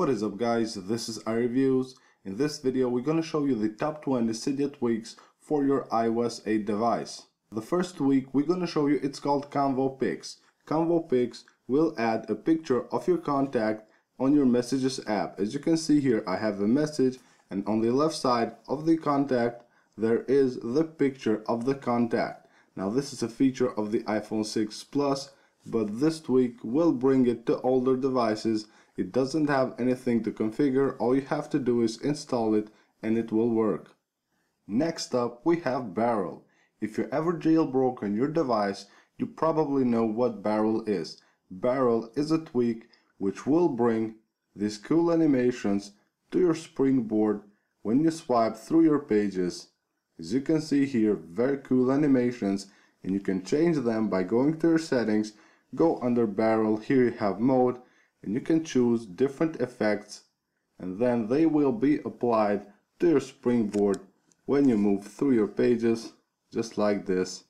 What is up guys, this is iReviews. In this video we're going to show you the top 20 Cydia tweaks for your iOS 8 device. The first tweak we're going to show you it's called Convo Pics. Convo Pics will add a picture of your contact on your messages app. As you can see here I have a message and on the left side of the contact there is the picture of the contact. Now this is a feature of the iPhone 6 Plus but this tweak will bring it to older devices it doesn't have anything to configure, all you have to do is install it and it will work. Next up we have Barrel. If you ever jailbroken your device, you probably know what Barrel is. Barrel is a tweak which will bring these cool animations to your springboard when you swipe through your pages. As you can see here, very cool animations and you can change them by going to your settings, go under Barrel, here you have mode and you can choose different effects and then they will be applied to your springboard when you move through your pages just like this.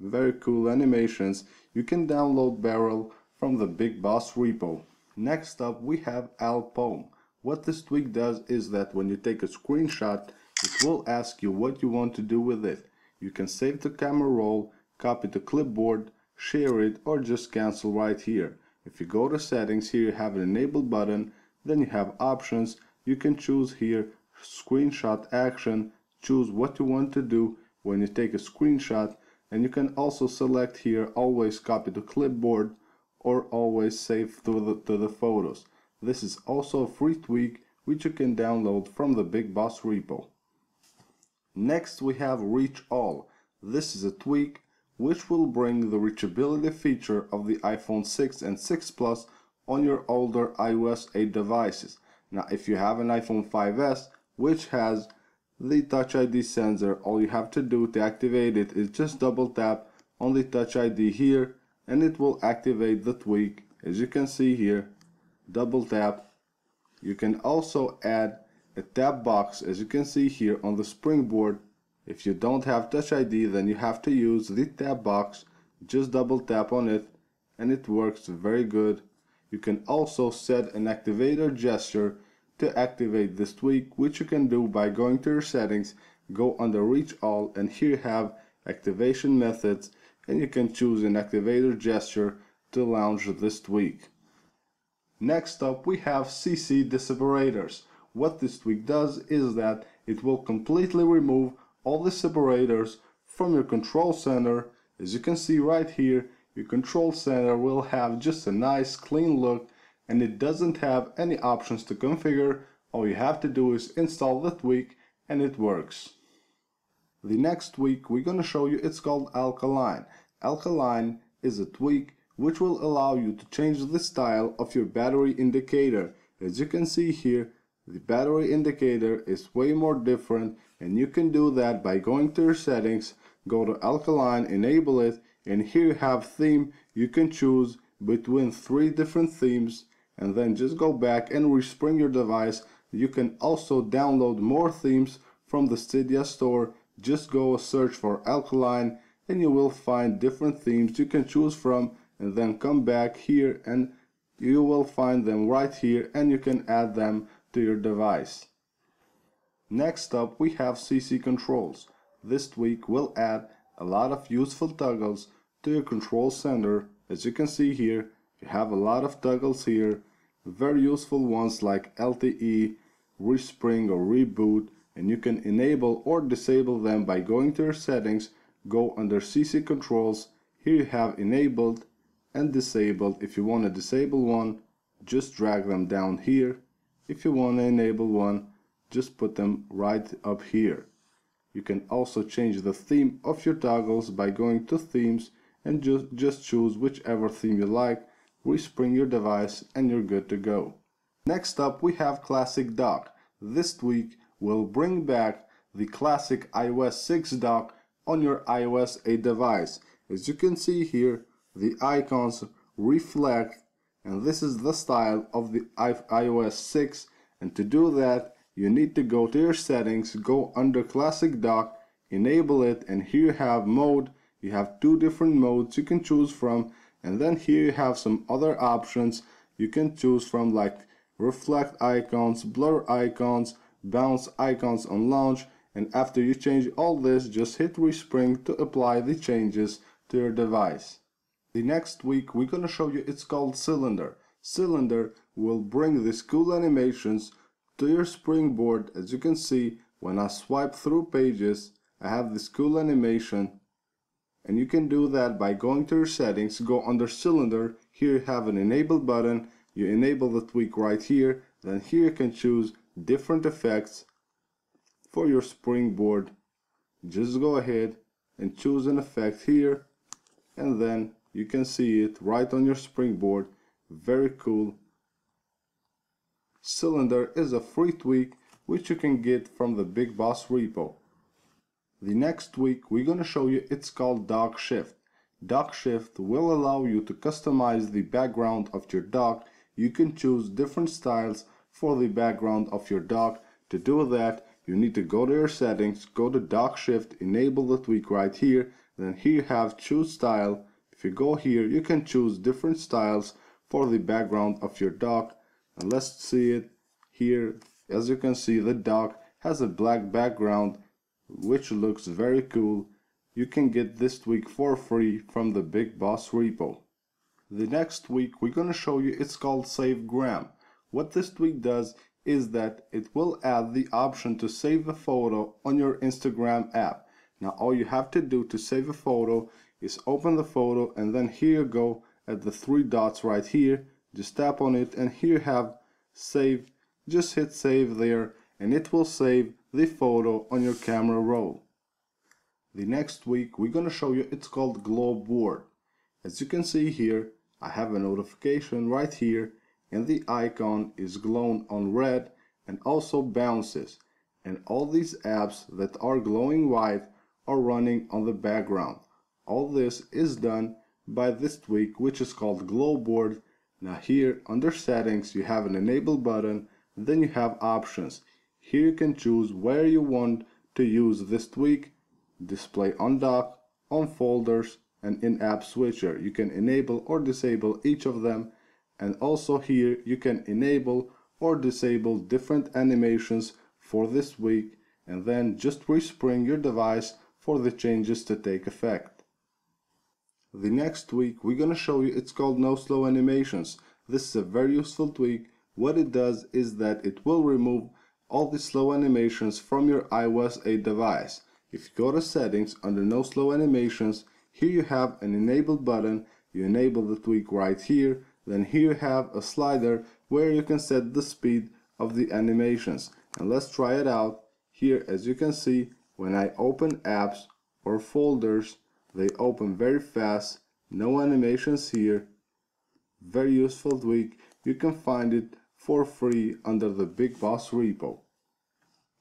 Very cool animations. You can download barrel from the big boss repo. Next up we have alpoem what this tweak does is that when you take a screenshot it will ask you what you want to do with it. You can save the camera roll copy to clipboard share it or just cancel right here if you go to settings, here you have an enable button, then you have options. You can choose here screenshot action, choose what you want to do when you take a screenshot and you can also select here always copy to clipboard or always save to the, to the photos. This is also a free tweak which you can download from the Big Boss repo. Next we have Reach All. This is a tweak which will bring the reachability feature of the iPhone 6 and 6 Plus on your older iOS 8 devices. Now if you have an iPhone 5s which has the Touch ID sensor, all you have to do to activate it is just double tap on the Touch ID here and it will activate the tweak as you can see here double tap you can also add a tap box as you can see here on the springboard if you don't have Touch ID then you have to use the tab box, just double tap on it and it works very good. You can also set an activator gesture to activate this tweak which you can do by going to your settings, go under reach all and here you have activation methods and you can choose an activator gesture to launch this tweak. Next up we have CC Deseparators. What this tweak does is that it will completely remove all the separators from your control center. As you can see right here, your control center will have just a nice clean look and it doesn't have any options to configure. All you have to do is install the tweak and it works. The next tweak we're gonna show you it's called Alkaline. Alkaline is a tweak which will allow you to change the style of your battery indicator. As you can see here, the battery indicator is way more different and you can do that by going to your settings, go to alkaline, enable it and here you have theme. You can choose between three different themes and then just go back and respring your device. You can also download more themes from the Cydia store. Just go search for alkaline and you will find different themes you can choose from and then come back here and you will find them right here and you can add them to your device. Next up we have CC controls. This tweak will add a lot of useful toggles to your control center. As you can see here, you have a lot of toggles here, very useful ones like LTE, respring or reboot, and you can enable or disable them by going to your settings, go under CC controls, here you have enabled and disabled. If you want to disable one, just drag them down here if you want to enable one, just put them right up here. You can also change the theme of your toggles by going to themes and just, just choose whichever theme you like, respring your device and you're good to go. Next up we have Classic Dock. This tweak will bring back the classic iOS 6 dock on your iOS 8 device. As you can see here, the icons reflect and this is the style of the iOS 6 and to do that you need to go to your settings go under classic dock enable it and here you have mode. You have two different modes you can choose from. And then here you have some other options you can choose from like reflect icons, blur icons, bounce icons on launch. And after you change all this just hit respring to apply the changes to your device. The next week we're gonna show you it's called cylinder. Cylinder will bring these cool animations to your springboard. As you can see when I swipe through pages I have this cool animation. And you can do that by going to your settings go under cylinder. Here you have an enable button. You enable the tweak right here. Then here you can choose different effects for your springboard. Just go ahead and choose an effect here. And then you can see it right on your springboard. Very cool. Cylinder is a free tweak which you can get from the big boss repo. The next week we're gonna show you it's called dock shift. Dock shift will allow you to customize the background of your dock. You can choose different styles for the background of your dock. To do that you need to go to your settings go to dock shift enable the tweak right here then here you have choose style if you go here you can choose different styles for the background of your dock. And let's see it here. As you can see the dock has a black background which looks very cool. You can get this tweak for free from the big boss repo. The next week we're gonna show you it's called save gram. What this tweak does is that it will add the option to save a photo on your Instagram app. Now all you have to do to save a photo is open the photo and then here you go at the three dots right here just tap on it and here you have save just hit save there and it will save the photo on your camera roll. The next week we're gonna show you it's called glow board. As you can see here I have a notification right here and the icon is glowing on red and also bounces and all these apps that are glowing white are running on the background. All this is done by this tweak which is called glow board. Now here under settings you have an enable button then you have options. Here you can choose where you want to use this tweak, display on dock, on folders and in-app switcher. You can enable or disable each of them and also here you can enable or disable different animations for this week and then just respring your device for the changes to take effect. The next tweak we're gonna show you it's called no slow animations. This is a very useful tweak. What it does is that it will remove all the slow animations from your iOS 8 device. If you go to settings under no slow animations, here you have an enable button. You enable the tweak right here then here you have a slider where you can set the speed of the animations and let's try it out here as you can see when I open apps or folders they open very fast. No animations here. Very useful tweak. You can find it for free under the Big Boss repo.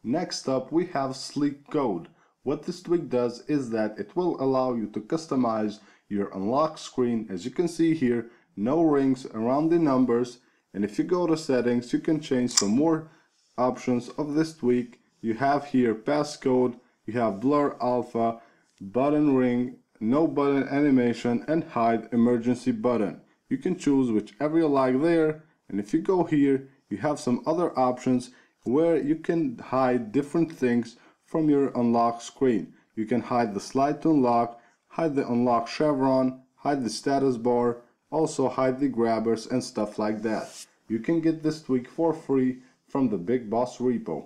Next up we have sleek code. What this tweak does is that it will allow you to customize your unlock screen. As you can see here no rings around the numbers. And if you go to settings you can change some more options of this tweak. You have here passcode. You have blur alpha button ring no button animation and hide emergency button you can choose whichever you like there and if you go here you have some other options where you can hide different things from your unlock screen you can hide the slide to unlock hide the unlock chevron hide the status bar also hide the grabbers and stuff like that. You can get this tweak for free from the Big Boss repo.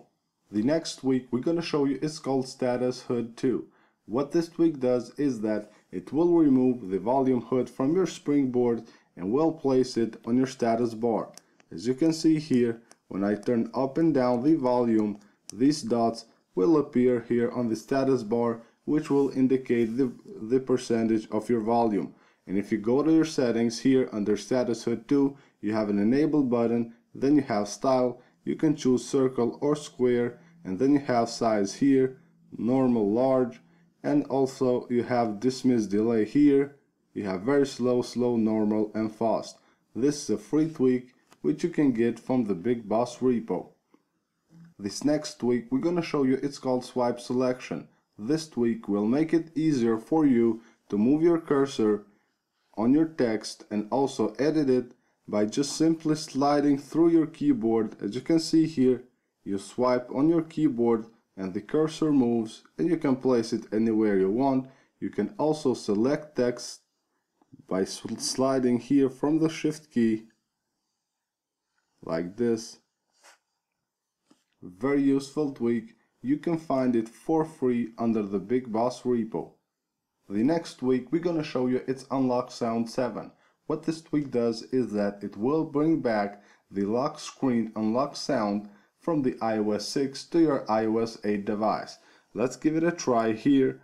The next tweak we're gonna show you is called Status HUD 2. What this tweak does is that it will remove the volume HUD from your springboard and will place it on your status bar. As you can see here, when I turn up and down the volume, these dots will appear here on the status bar which will indicate the, the percentage of your volume and if you go to your settings here under status HUD 2 you have an enable button then you have style you can choose circle or square and then you have size here normal large and also you have dismiss delay here. You have very slow slow normal and fast. This is a free tweak which you can get from the big boss repo. This next tweak we're gonna show you it's called swipe selection. This tweak will make it easier for you to move your cursor on your text and also edit it by just simply sliding through your keyboard. As you can see here you swipe on your keyboard and the cursor moves and you can place it anywhere you want. You can also select text by sliding here from the shift key like this. Very useful tweak. You can find it for free under the Big Boss repo. The next tweak we're gonna show you it's unlock sound 7 what this tweak does is that it will bring back the lock screen unlock sound from the iOS 6 to your iOS 8 device. Let's give it a try here.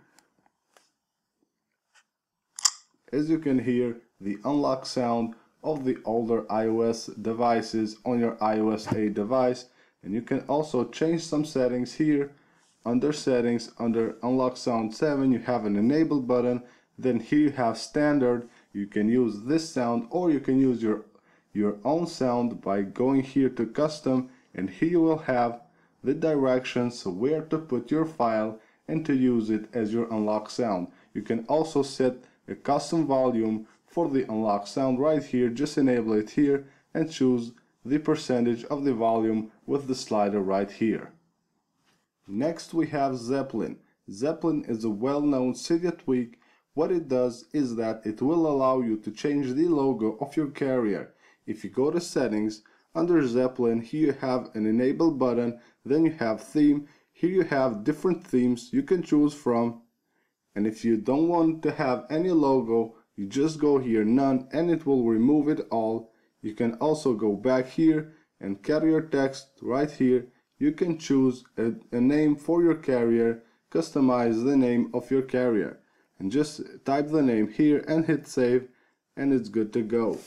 As you can hear, the unlock sound of the older iOS devices on your iOS 8 device and you can also change some settings here under settings under unlock sound 7 you have an enable button then here you have standard you can use this sound or you can use your your own sound by going here to custom and here you will have the directions where to put your file and to use it as your unlock sound. You can also set a custom volume for the unlock sound right here, just enable it here and choose the percentage of the volume with the slider right here. Next we have Zeppelin. Zeppelin is a well-known Cydia tweak what it does is that it will allow you to change the logo of your carrier. If you go to settings, under Zeppelin, here you have an enable button, then you have theme, here you have different themes you can choose from. And if you don't want to have any logo, you just go here none and it will remove it all. You can also go back here and carrier text right here. You can choose a, a name for your carrier, customize the name of your carrier and just type the name here and hit save and it's good to go.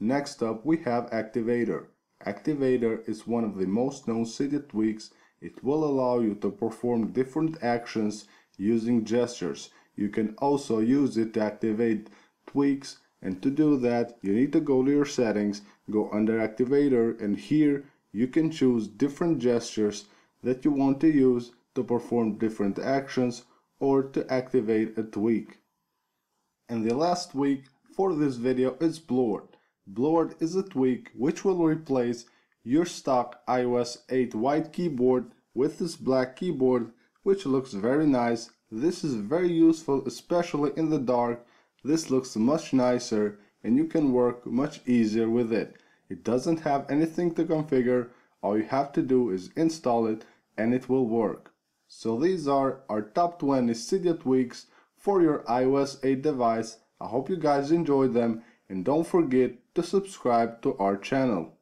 Next up we have Activator. Activator is one of the most known Cydia tweaks. It will allow you to perform different actions using gestures. You can also use it to activate tweaks and to do that you need to go to your settings, go under Activator and here you can choose different gestures that you want to use to perform different actions or to activate a tweak. And the last tweak for this video is Blurred. Blurred is a tweak which will replace your stock iOS 8 white keyboard with this black keyboard which looks very nice. This is very useful especially in the dark. This looks much nicer and you can work much easier with it. It doesn't have anything to configure. All you have to do is install it and it will work. So these are our top 20 Cydia tweaks for your iOS 8 device. I hope you guys enjoyed them and don't forget to subscribe to our channel.